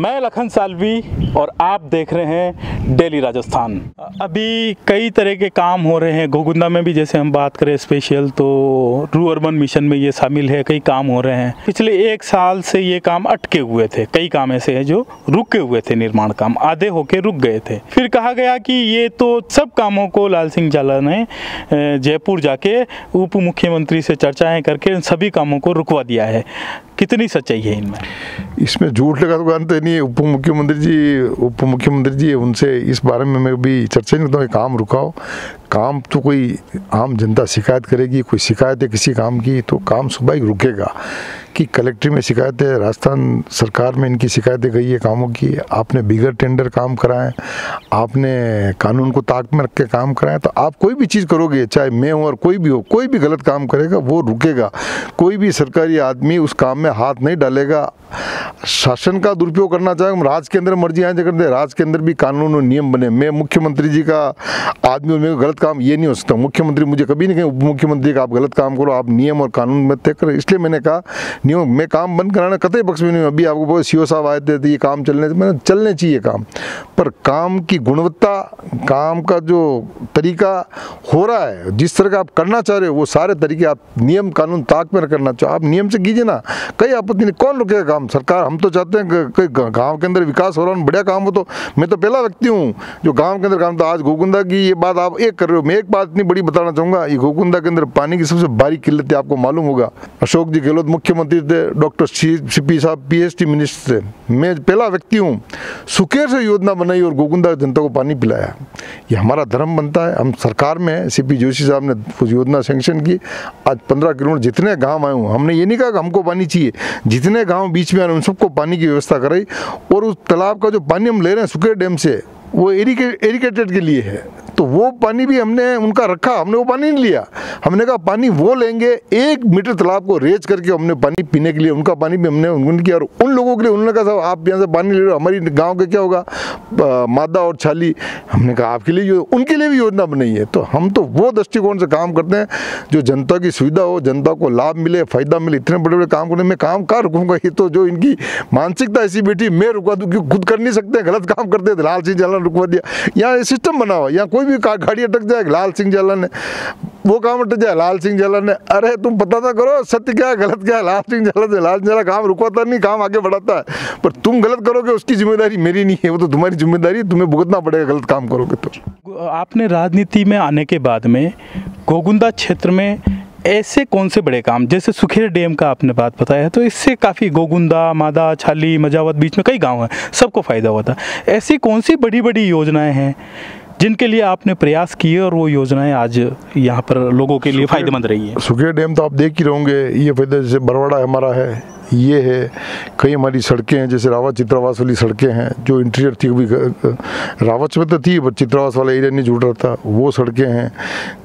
मैं लखन सालवी और आप देख रहे हैं डेली राजस्थान। अभी कई तरह के काम हो रहे हैं। गोगुंदा में भी जैसे हम बात करें स्पेशल तो रू अर्बन मिशन में ये शामिल है। कई काम हो रहे हैं। पिछले एक साल से ये काम अटके हुए थे। कई काम ऐसे हैं जो रुके हुए थे निर्माण काम। आधे होके रुक गए थे। फिर कहा गया कि ये तो सब कामों को लाल सिंह जाला ने जयपुर जाके उप मुख्यमंत्री से चर्चाएँ करके सभी कामों को रुकवा दिया है। कितनी सच्चाई है इनमें? इसमें झूठ लगा तो तो नहीं उप मुख्यमंत्री जी, उप मुख्यमंत्री जी, उनसे इस बारे में मैं भी चर्चा नहीं करता हूँ। काम रुकाओ काम तो कोई आम जनता शिकायत करेगी, कोई शिकायत है किसी काम की तो काम सुबह ही रुकेगा। कि कलेक्ट्री में शिकायतें, राजस्थान सरकार में इनकी शिकायतें गई है कामों की, आपने बिगर टेंडर काम कराएँ, आपने कानून को ताक में रख के काम कराएँ तो आप कोई भी चीज़ करोगे, चाहे मैं हूँ और कोई भी हो, कोई भी गलत काम करेगा, वो रुकेगा। कोई भी सरकारी आदमी उस काम में हाथ नहीं डालेगा। शासन का दुरुपयोग करना चाहे, हम राज के अंदर मर्ज़ी आए कर दे, राज के अंदर भी कानून और नियम बने। मैं मुख्यमंत्री जी का आदमी और मेरे गलत काम ये नहीं हो सकता। मुख्यमंत्री मुझे कभी नहीं कहे उप मुख्यमंत्री का आप गलत काम करो, आप नियम और कानून में तय करें। इसलिए मैंने कहा नियम मैं काम बंद कराना कतई पक्ष में नहीं। अभी आपको सी साहब आए थे तो ये काम चलने मैंने, चलने चाहिए काम। पर काम की गुणवत्ता, काम का जो तरीका हो रहा है, जिस तरह का आप करना चाह रहे हो, वो सारे तरीके आप नियम, कानून ताक में करना चाहो। आप नियम से कीजिए ना, कई आपत्ति नहीं, कौन रुकेगा काम? सरकार, हम तो चाहते हैं कोई गाँव के अंदर विकास हो रहा है बढ़िया काम हो तो मैं तो पहला व्यक्ति हूँ जो गाँव के अंदर काम तो आज गोकुंदा की ये बात आप एक कर रहे हो। मैं एक बात इतनी बड़ी बताना चाहूँगा, ये गोकुंदा के अंदर पानी की सबसे बारीक किल्लत आपको मालूम होगा। अशोक जी गहलोत मुख्यमंत्री थे डॉक्टर सीपी साहब पीएचडी मिनिस्टर थे मैं पहला व्यक्ति हूँ। सुखेर से योजना बनाई और गोकुंदा जनता को पानी पिलाया। ये हमारा धर्म बनता है। हम सरकार में सीपी जोशी साहब ने उस योजना सेंक्शन की। आज पंद्रह किलोमीटर जितने गाँव आए हूँ। हमने ये नहीं कहा कि हमको पानी चाहिए। जितने गाँव बीच में आ रहे हैं उन सबको पानी की व्यवस्था कराई। और उस तालाब का जो पानी हम ले रहे हैं सुखेर डैम से, वो एरिके एरिकेटेड के लिए है। तो वो पानी भी हमने उनका रखा, हमने वो पानी नहीं लिया। हमने कहा, पानी वो लेंगे, एक मीटर तालाब को रेज करके हमने पानी पीने के लिए, उनका पानी भी हमने उनको और उन लोगों के लिए उन्होंने कहा, साहब, आप यहाँ से पानी ले रहे हो, हमारी गाँव के क्या होगा? मादा और छाली। हमने कहा, आपके लिए उनके लिए भी योजना बनाई है। तो हम तो वो दृष्टिकोण से काम करते हैं, जो जनता की सुविधा हो, जनता को लाभ मिले, फ़ायदा मिले, इतने बड़े बड़े काम करने में काम कहाँ रुकूँगा? ये तो जो इनकी मानसिकता ऐसी बैठी, मैं रुका दूँ क्योंकि खुद कर नहीं सकते? गलत काम करते लाल सिंह जालन रुकवा दिया। यहाँ सिस्टम बना हुआ यहाँ कोई भी का- गाड़ी अटक जाए लाल सिंह जालन ने वो काम अटक जाए लाल सिंह जालन ने अरे तुम पता था करो सत्य क्या है गलत क्या है? लाल सिंह जालन लाल सिंह जालन काम रुकवाता नहीं काम आगे बढ़ाता है। पर तुम गलत करोगे उसकी ज़िम्मेदारी मेरी नहीं है वो तो तुम्हारी ज़िम्मेदारी है, तुम्हें भुगतना पड़ेगा गलत काम करोगे तो। आपने राजनीति में आने के बाद में गोगुंदा क्षेत्र में ऐसे कौन से बड़े काम जैसे सुखेर डैम का आपने बात बताया है तो इससे काफ़ी गोगुंदा मादा छाली मजावत बीच में कई गाँव हैं सबको फ़ायदा हुआ था। ऐसी कौन सी बड़ी बड़ी योजनाएँ हैं जिनके लिए आपने प्रयास किए और वो योजनाएँ आज यहाँ पर लोगों के लिए फ़ायदेमंद रही है। सुखेर डैम तो आप देख ही रहोगे ये फ़ायदा जैसे बरवाड़ा हमारा है ये है कई हमारी सड़कें हैं जैसे रावत चित्रावास वाली सड़कें हैं जो इंटीरियर थी भी रावत में तो थी बट चित्रावास वाला एरिया नहीं जुड़ रहा था वो सड़कें हैं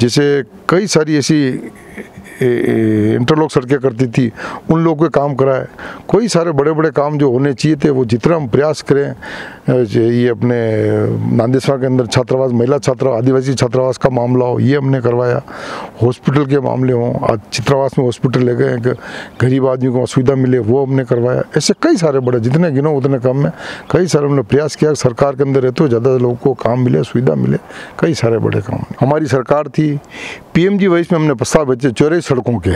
जैसे कई सारी ऐसी इंटरलॉक सड़कें करती थी उन लोगों के काम कराए कोई सारे बड़े बड़े काम जो होने चाहिए थे वो जितना हम प्रयास करें ये अपने नांदेश्वर के अंदर छात्रावास, महिला छात्रा आदिवासी छात्रावास का मामला हो, ये हमने करवाया। हॉस्पिटल के मामले हों, आज चित्रावास में हॉस्पिटल ले गए कि गरीब आदमी को सुविधा मिले, वो हमने करवाया। ऐसे कई सारे बड़े, जितने गिनो उतने कम में कई सारे हमने प्रयास किया, सरकार के अंदर रहते हो ज़्यादा लोगों को काम मिले सुविधा मिले, कई सारे बड़े काम। हमारी सरकार थी, पीएमजी वाइस में हमने प्रस्ताव भेजे, चौराई सड़कों के।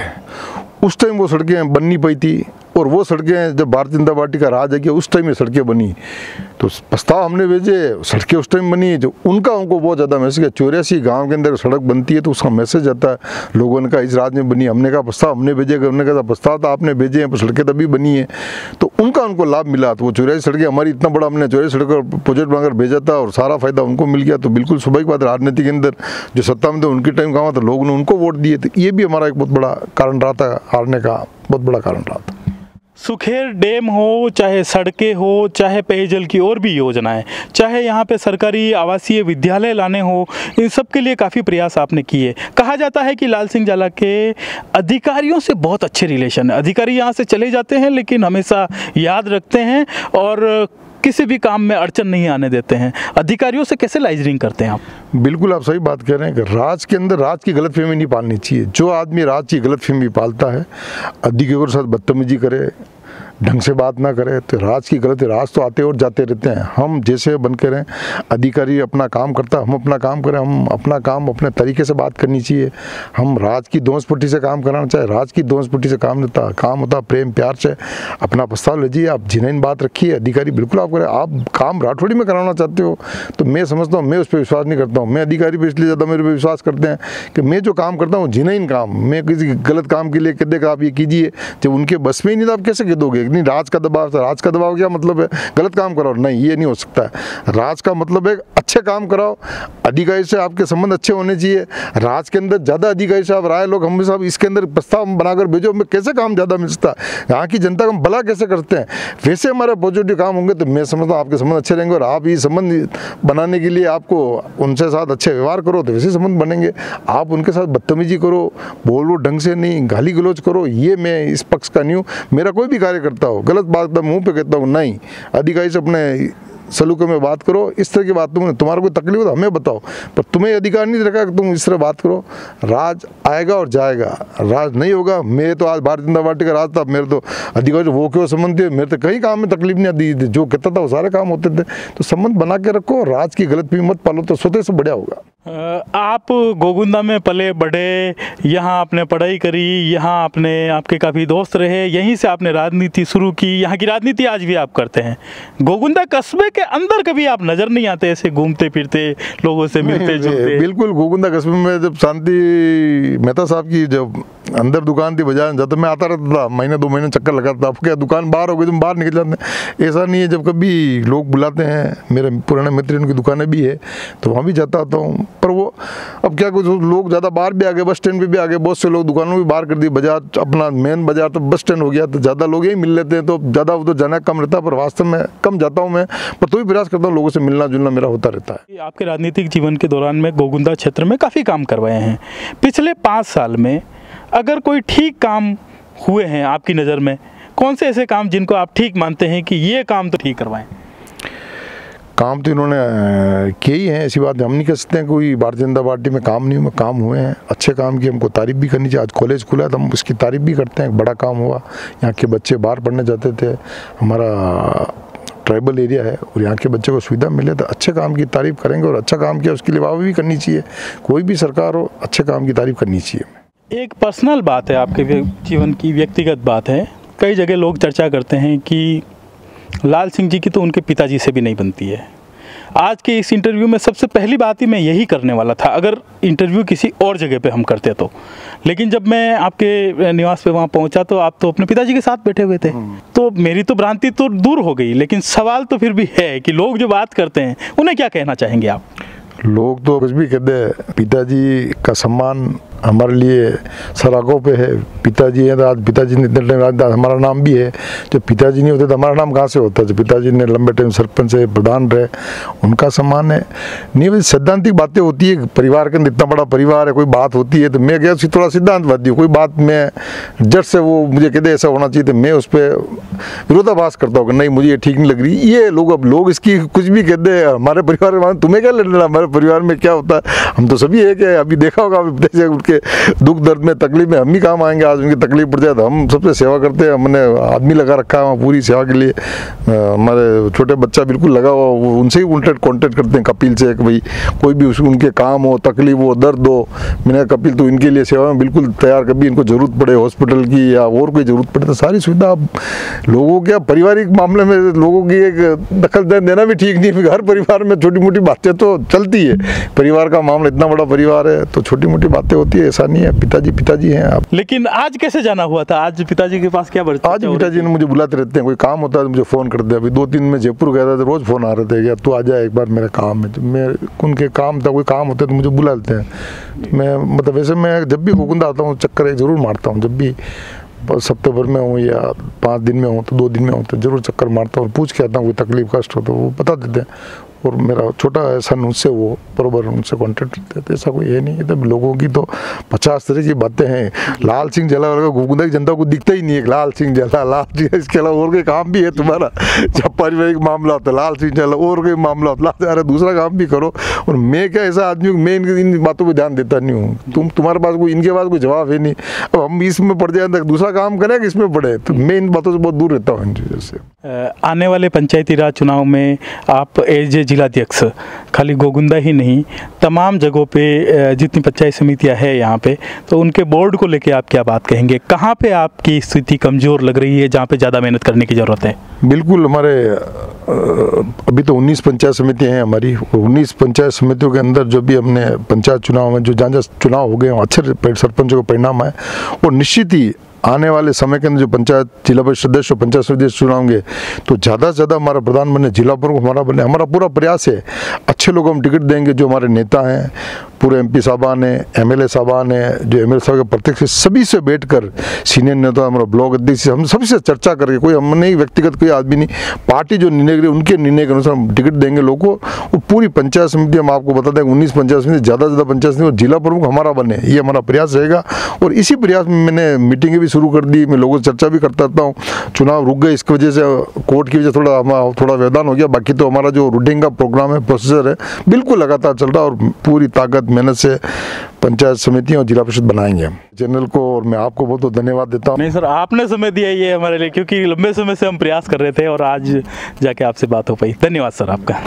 उस टाइम वो सड़कें बननी पाई थी और वो सड़कें जब भारतीय जनता पार्टी का राज है कि उस टाइम ये सड़कें बनी। तो प्रस्ताव हमने भेजे, सड़कें उस टाइम बनी, जो उनका उनको बहुत ज़्यादा मैसेज है। चौरासी गाँव के अंदर सड़क बनती है तो उसका मैसेज आता है। लोगों ने कहा, इस राज में बनी, हमने कहा, प्रस्ताव हमने भेजे, हमने कहा, प्रस्ताव तो आपने भेजे हैं सड़कें तभी बनी है। तो उनका उनको लाभ मिला तो वो चौरासी सड़कें हमारी इतना बड़ा हमने चौराई सड़क पर प्रोजेक्ट बनाकर भेजा था और सारा फ़ायदा उनको मिल गया। तो बिल्कुल सुबह की बात, राजनीति के अंदर जो सत्ता में थे, उनके टाइम कहा था? लोगों ने उनको वोट दिए तो ये भी हमारा एक बहुत बड़ा कारण रहा था, हारने का बहुत बड़ा कारण रहा था। सुखेर डैम हो, चाहे सड़कें हो, चाहे पेयजल की और भी योजनाएँ, चाहे यहाँ पे सरकारी आवासीय विद्यालय लाने हो, इन सब के लिए काफ़ी प्रयास आपने किए। कहा जाता है कि लाल सिंह जाला के अधिकारियों से बहुत अच्छे रिलेशन है। अधिकारी यहाँ से चले जाते हैं, लेकिन हमेशा याद रखते हैं और किसी भी काम में अड़चन नहीं आने देते हैं। अधिकारियों से कैसे लाइजरिंग करते हैं आप? बिल्कुल आप सही बात कह रहे हैं कि राज के अंदर राज की गलत फहमी नहीं पालनी चाहिए। जो आदमी राज की गलत फहमी पालता है, अधिकारियों के साथ बदतमीजी करे ढंग से बात ना करें तो राज की गलती, राज तो आते और जाते रहते हैं। हम जैसे बन के रहें, अधिकारी अपना काम करता, हम अपना काम करें, हम अपना काम अपने तरीके से बात करनी चाहिए। हम राज की दोष पट्टी से काम कराना चाहे, राज की दोष पट्टी से काम होता काम होता, प्रेम, प्यार से अपना प्रस्ताव लीजिए, आप जिन्हें बात रखिए, अधिकारी बिल्कुल आप करें आप काम राठौड़ी में कराना चाहते हो तो मैं समझता हूँ, मैं उस पर विश्वास नहीं करता हूँ। मैं अधिकारी पर इसलिए ज़्यादा मेरे पर विश्वास करते हैं कि मैं जो काम करता हूँ जिन्हें काम। मैं किसी गलत काम के लिए कह देगा आप ये कीजिए, जब उनके बस में ही नहीं तो आप कैसे कह दोगे? नहीं, राज का दबाव राज का दबाव क्या मतलब है? गलत काम कराओ। नहीं, ये नहीं हो सकता है। राज का मतलब है, अच्छे काम कराओ। अधिकारी से आपके संबंध अच्छे होने चाहिए। राज के अंदर ज़्यादा अधिकारी से आप, राय लोग हम साहब इसके अंदर प्रस्ताव बनाकर भेजो। हमें कैसे काम ज़्यादा मिल सकता है? यहाँ की जनता का हम भला कैसे करते हैं? वैसे हमारे पॉजिटिव काम होंगे तो मैं समझता हूँ आपके संबंध अच्छे रहेंगे और आप ये संबंध बनाने के लिए आपको उनसे साथ अच्छे व्यवहार करो तो वैसे संबंध बनेंगे। आप उनके साथ बदतमीजी करो बोलो ढंग से नहीं गाली गलोच करो। ये मैं इस पक्ष का नहीं हूँ। मेरा कोई भी कार्य करता हो। गलत बात मैं मुँह पे कहता हूँ, नहीं। अधिकारी से अपने सलूके में बात करो, इस तरह की बात तुमने, तुम्हारा कोई तकलीफ़ हो तो हमें बताओ। पर तुम्हें अधिकार नहीं रखा कि तुम इस तरह बात करो। राज आएगा और जाएगा। राज नहीं होगा, मेरे तो आज भारतीय जनता पार्टी का राज था, मेरे तो अधिकारी वो क्यों संबंध थे? मेरे तो कई काम में तकलीफ़ नहीं आती जो कहता था वो सारे काम होते थे। तो संबंध बना के रखो, राज की गलत भी मत पालो तो स्वतः से बढ़िया होगा। आप गोगुंदा में पले बढ़े यहाँ आपने पढ़ाई करी यहाँ आपने आपके काफ़ी दोस्त रहे यहीं से आपने राजनीति शुरू की यहाँ की राजनीति आज भी आप करते हैं। गोगुंदा कस्बे के अंदर कभी आप नज़र नहीं आते ऐसे घूमते फिरते लोगों से मिलते जुलते? बिल्कुल गोगुंदा कस्बे में जब शांति मेहता साहब की जब अंदर दुकान थी बाज़ार जब मैं आता रहता था महीने दो महीने चक्कर लगाता था अब क्या दुकान बाहर हो गई तुम बाहर निकल जाते ऐसा नहीं है जब कभी लोग बुलाते हैं मेरे पुराने मित्र उनकी दुकानें भी है तो वहाँ भी जाता आता हूँ। पर वो अब क्या कुछ लोग ज़्यादा बाहर भी आ गए, बस स्टैंड पे भी आ गए, बहुत से लोग दुकानों भी बाहर कर दी बाज़ार, अपना मेन बाज़ार तो बस स्टैंड हो गया तो ज़्यादा लोग यही मिल लेते हैं तो ज़्यादा उधर जाना कम रहता है, पर वास्तव में कम जाता हूँ मैं, पर तो भी प्रयास करता हूँ लोगों से मिलना जुलना मेरा होता रहता है। आपके राजनीतिक जीवन के दौरान में गोगुंदा क्षेत्र में काफ़ी काम करवाए हैं। पिछले पाँच साल में अगर कोई ठीक काम हुए हैं आपकी नज़र में, कौन से ऐसे काम जिनको आप ठीक मानते हैं कि ये काम तो ठीक करवाएँ? काम तो इन्होंने किए ही हैं, ऐसी बात हम नहीं कह सकते हैं कोई भारतीय जनता पार्टी में काम नहीं हुआ, काम हुए हैं। अच्छे काम की हमको तारीफ़ भी करनी चाहिए। आज कॉलेज खुला है तो हम उसकी तारीफ़ भी करते हैं। बड़ा काम हुआ। यहाँ के बच्चे बाहर पढ़ने जाते थे। हमारा ट्राइबल एरिया है, और यहाँ के बच्चे को सुविधा मिले तो अच्छे काम की तारीफ़ करेंगे, और अच्छा काम किया, उसके लिए भी करनी चाहिए। कोई भी सरकार हो, अच्छे काम की तारीफ़ करनी चाहिए। एक पर्सनल बात है आपके जीवन की, व्यक्तिगत बात है। कई जगह लोग चर्चा करते हैं कि लाल सिंह जी की तो उनके पिताजी से भी नहीं बनती है। आज के इस इंटरव्यू में सबसे पहली बात ही मैं यही करने वाला था। अगर इंटरव्यू किसी और जगह पे हम करते तो। लेकिन जब मैं आपके निवास पे वहाँ पहुँचा तो आप तो अपने पिताजी के साथ बैठे हुए थे। तो मेरी तो भ्रांति तो दूर हो गई लेकिन सवाल तो फिर भी है कि लोग जो बात करते हैं उन्हें क्या कहना चाहेंगे आप? लोग तो कुछ भी कहते हैं, पिताजी का सम्मान हमारे लिए सराखों पे है। पिताजी है तो आज पिताजी ने इतने टाइम हमारा नाम भी है। जब पिताजी नहीं होते तो हमारा नाम कहाँ से होता जब पिताजी ने लंबे टाइम सरपंच है प्रधान रहे, उनका सम्मान है। नहीं वैसे सिद्धांतिक बातें होती है, परिवार के अंदर इतना बड़ा परिवार है, कोई बात होती है तो मैं क्या थोड़ा सिद्धांतवादी हूँ। कोई बात मैं जट से वो मुझे कहते ऐसा होना चाहिए तो मैं उस पर विरोधाभास करता हूँ कि नहीं, मुझे ये ठीक नहीं लग रही। ये लोग अब, लोग इसकी कुछ भी कहते हैं, हमारे परिवार तुम्हें क्या लड़ना, हमारे परिवार में क्या होता है? हम तो सभी एक है, अभी देखा होगा, अभी उनके दुख दर्द में, तकलीफ़ में हम ही काम आएँगे, आज उनकी तकलीफ़ पड़ जाए तो हम सबसे सेवा करते हैं, हमने आदमी लगा रखा है पूरी सेवा के लिए। हमारे छोटे बच्चा बिल्कुल लगा हुआ, वो उनसे ही कॉन्टेक्ट कॉन्टेक्ट करते हैं कपिल से भाई, कोई भी उनके काम हो, तकलीफ़ हो, दर्द हो मैंने कपिल तो इनके लिए सेवा में बिल्कुल तैयार, कभी इनको ज़रूरत पड़े हॉस्पिटल की या और कोई ज़रूरत पड़े तो सारी सुविधा अब लोगों के पारिवारिक मामले में लोगों की एक दखल देना भी ठीक नहीं हर परिवार में छोटी मोटी बातें तो चलती है। परिवार का मामला इतना बड़ा परिवार है तो छोटी मोटी बातें होती है ऐसा नहीं है। पिताजी पिताजी हैं आप लेकिन आज कैसे जाना हुआ था? आज पिताजी के पास क्या बढ़ता आज पिताजी ने मुझे बुलाते रहते हैं कोई काम होता है तो मुझे फ़ोन करते हैं। अभी दो तीन में जयपुर गया था तो रोज़ फ़ोन आ रहे थे यार तू आ जाए एक बार मेरा काम है। तो मैं उनके काम था कोई काम होता है तो मुझे बुला लेते हैं। मैं मतलब वैसे मैं जब भी गोकुंदा आता हूँ चक्कर ज़रूर मारता हूँ जब भी। हफ़्ते भर में हूँ या पाँच दिन में हूँ तो दो दिन में हूँ तो ज़रूर चक्कर मारता हूँ। और पूछ के आता हूँ कोई तकलीफ़ कष्ट हो तो वो बता देते हैं। और मेरा छोटा सन उससे वो बरोबर उनसे कॉन्टेक्ट करते थे। ऐसा कोई है नहीं तो लोगों की तो पचास तरह की बातें हैं। लाल सिंह जला वाला गोकुंदा की जनता को दिखता ही नहीं है लाल सिंह जला, लाल सिंह इसके अलावा और कोई काम भी है तुम्हारा? जब पारिवारिक मामला होता है, लाल सिंह जला, और कोई मामला होता है अरे दूसरा काम भी करो। और मैं क्या ऐसा आदमी हूँ, मैं इन इन बातों पर ध्यान देता नहीं हूँ। तुम, तुम्हारे पास कोई, इनके पास कोई जवाब है नहीं। अब हम इसमें पड़ जाए, दूसरा काम करें कि इसमें पड़े? तो मैं इन बातों से बहुत दूर रहता हूँ इन चीज़ों से। आने वाले पंचायती राज चुनाव में आप एज ए जिलाध्यक्ष खाली गोगुंदा ही नहीं तमाम जगहों पे जितनी पंचायत समितियाँ हैं यहाँ पे तो उनके बोर्ड को लेके आप क्या बात कहेंगे? कहाँ पे आपकी स्थिति कमज़ोर लग रही है जहाँ पे ज़्यादा मेहनत करने की ज़रूरत है? बिल्कुल हमारे अभी तो 19 पंचायत समितियाँ हैं हमारी। 19 पंचायत समितियों के अंदर जो भी हमने पंचायत चुनाव में जो जहाँ जहाँ चुनाव हो गए हैं, अच्छे सरपंचों का परिणाम आए। और निश्चित ही आने वाले समय के अंदर जो पंचायत, जिला परिषद सदस्य और पंचायत सदस्य चुनाव होंगे तो ज़्यादा से ज़्यादा हमारा प्रधान बने जिला प्रमुख, हमारा बने हमारा पूरा प्रयास है, अच्छे लोगों हम टिकट देंगे जो हमारे नेता हैं पूरे एम पी साहबान हैं एम एल ए हैं, जो एम एल साहब के प्रत्यक्ष सभी से बैठ कर सीनियर नेता, हमारा ब्लॉक अध्यक्ष, हम सभी से चर्चा करके, कोई हम नहीं व्यक्तिगत कोई आदमी नहीं, पार्टी जो निर्णय करे उनके निर्णय के अनुसार हम टिकट देंगे लोगों को और पूरी पंचायत समिति, हम आपको बता दें, उन्नीस पंचायत समिति, ज़्यादा से ज़्यादा पंचायत समिति और जिला प्रमुख हमारा बने, ये हमारा प्रयास रहेगा। और इसी प्रयास में मैंने मीटिंगें भी शुरू कर दी, मैं लोगों से चर्चा भी करता रहता हूँ। चुनाव रुक गए, इसकी वजह से कोर्ट की वजह से थोड़ा हमारा थोड़ा व्यवधान हो गया। बाकी तो हमारा जो रूटीन का प्रोग्राम है प्रोसीजर है, बिल्कुल लगातार चल रहा और पूरी ताकत मेहनत से पंचायत समिति और जिला परिषद बनाएँगे हम। चैनल को और मैं आपको बहुत बहुत धन्यवाद देता हूँ। नहीं सर, आपने समय दिया ये हमारे लिए, क्योंकि लंबे समय से हम प्रयास कर रहे थे और आज जाके आपसे बात हो पाई। धन्यवाद सर आपका।